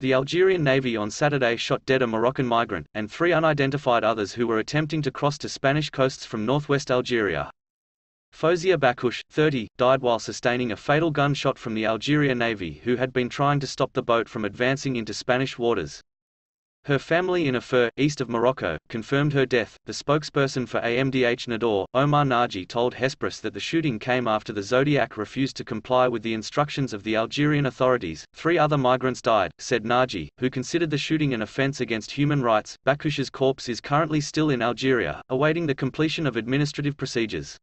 The Algerian Navy on Saturday shot dead a Moroccan migrant, and three unidentified others who were attempting to cross to Spanish coasts from northwest Algeria. Faouzia Bakoush, 30, died while sustaining a fatal gunshot from the Algeria Navy who had been trying to stop the boat from advancing into Spanish waters. Her family in Ahfir, east of Morocco, confirmed her death. The spokesperson for AMDH Nador, Omar Naji told Hespress that the shooting came after the Zodiac refused to comply with the instructions of the Algerian authorities. Three other migrants died, said Naji, who considered the shooting an offense against human rights. Bakoush's corpse is currently still in Algeria, awaiting the completion of administrative procedures.